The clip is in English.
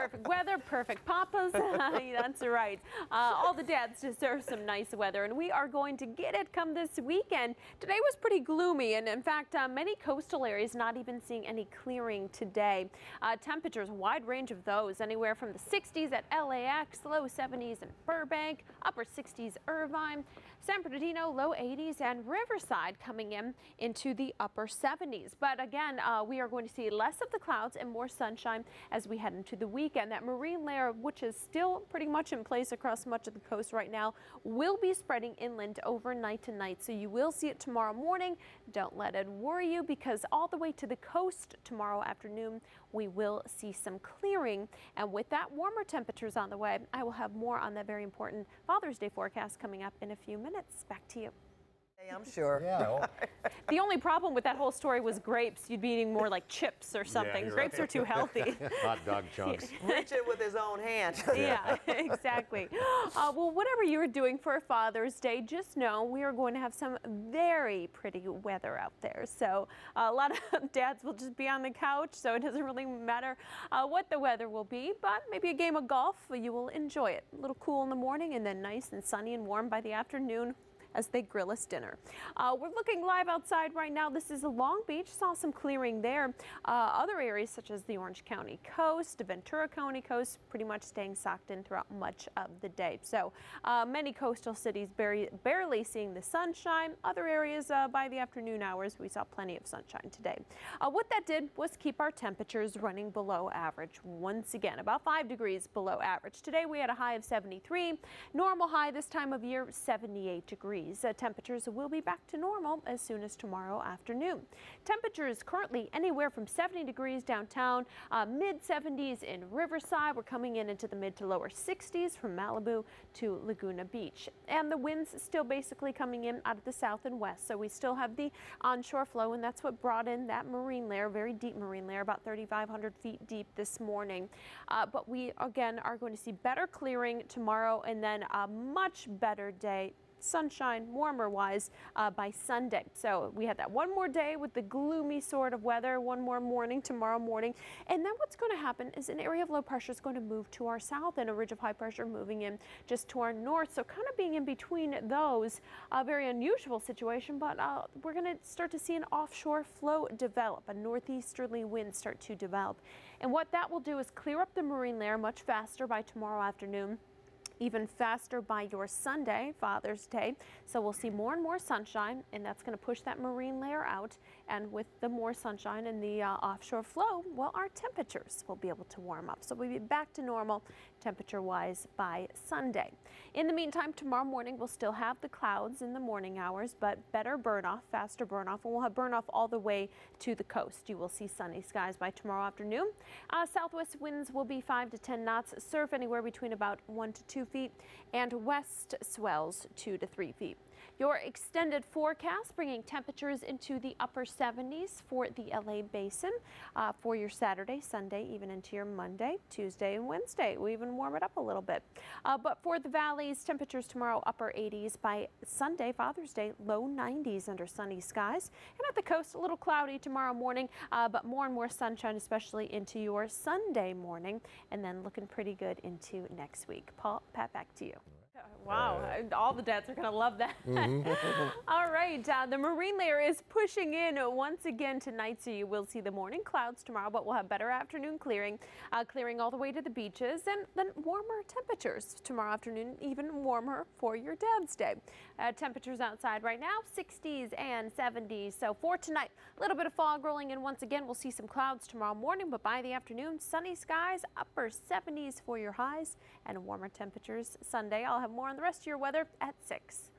perfect weather, perfect papas. That's right. Uh, all the dads deserve some nice weather, and we are going to get it come this weekend. Today was pretty gloomy, and in fact, uh, many coastal areas not even seeing any clearing today. Uh, temperatures, wide range of those, anywhere from the 60s at LAX, low 70s in Burbank, upper 60s Irvine, San Bernardino, low 80s, and Riverside coming in into the upper 70s. But again, uh, we are going to see less of the clouds and more sunshine as we head into the weekend. That marine layer, which is still pretty much in place across much of the coast right now, will be spreading inland overnight tonight. So you will see it tomorrow morning. Don't let it worry you because all the way to the coast tomorrow afternoon, we will see some clearing. And with that, warmer temperatures on the way. I will have more on that very important Father's Day forecast coming up in a few minutes. Back to you. I'm sure. Yeah. well, The only problem with that whole story was grapes. You'd be eating more like chips or something. you're grapes right. are too healthy. Hot dog chunks. Richard with his own hand. yeah, exactly. Uh, well, whatever you're doing for Father's Day, just know we are going to have some very pretty weather out there. So uh, a lot of dads will just be on the couch, so it doesn't really matter uh, what the weather will be, but maybe a game of golf, you will enjoy it. A little cool in the morning and then nice and sunny and warm by the afternoon as they grill us dinner. Uh, we're looking live outside right now. This is Long Beach. Saw some clearing there. Uh, other areas such as the Orange County coast, Ventura County coast, pretty much staying socked in throughout much of the day. So uh, many coastal cities barely, seeing the sunshine. Other areas uh, by the afternoon hours, we saw plenty of sunshine today. Uh, what that did was keep our temperatures running below average once again, about five degrees below average. Today we had a high of 73. Normal high this time of year, 78 degrees. Uh, temperatures will be back to normal as soon as tomorrow afternoon. Temperatures currently anywhere from 70 degrees downtown, uh, mid 70s in Riverside. We're coming in into the mid to lower 60s from Malibu to Laguna Beach. And the winds still basically coming in out of the south and west. So we still have the onshore flow, and that's what brought in that marine layer, very deep marine layer, about 3,500 feet deep this morning. Uh, but we again are going to see better clearing tomorrow and then a much better day sunshine, warmer wise, uh, by Sunday. So we had that one more day with the gloomy sort of weather, one more morning tomorrow morning. And then what's going to happen is an area of low pressure is going to move to our south and a ridge of high pressure moving in just to our north. So kind of being in between those, a very unusual situation, but uh, we're going to start to see an offshore flow develop, a northeasterly wind start to develop. And what that will do is clear up the marine layer much faster by tomorrow afternoon even faster by your Sunday, Father's Day. So we'll see more and more sunshine, and that's going to push that marine layer out. And with the more sunshine and the uh, offshore flow, well, our temperatures will be able to warm up. So we'll be back to normal temperature wise by Sunday. In the meantime, tomorrow morning we'll still have the clouds in the morning hours, but better burn off, faster burn off, and we'll have burn off all the way to the coast. You will see sunny skies by tomorrow afternoon. Uh, southwest winds will be 5 to 10 knots, surf anywhere between about 1 to 2 feet, and west swells 2 to 3 feet. Your extended forecast bringing temperatures into the upper 70s for the LA basin uh, for your Saturday, Sunday, even into your Monday, Tuesday, and Wednesday. We even warm it up a little bit. Uh, but for the valleys, temperatures tomorrow upper 80s by Sunday, Father's Day, low 90s under sunny skies. And at the coast, a little cloudy tomorrow morning, uh, but more and more sunshine, especially into your Sunday morning, and then looking pretty good into next week. Paul, Pat, back to you. Wow, all the dads are going to love that. all right, uh, the marine layer is pushing in once again tonight, so you will see the morning clouds tomorrow, but we'll have better afternoon clearing, uh, clearing all the way to the beaches, and then warmer temperatures tomorrow afternoon, even warmer for your dad's day. Uh, temperatures outside right now, 60s and 70s. So for tonight, a little bit of fog rolling in once again. We'll see some clouds tomorrow morning, but by the afternoon, sunny skies, upper 70s for your highs, and warmer temperatures Sunday. I'll have more on the rest of your weather at 6.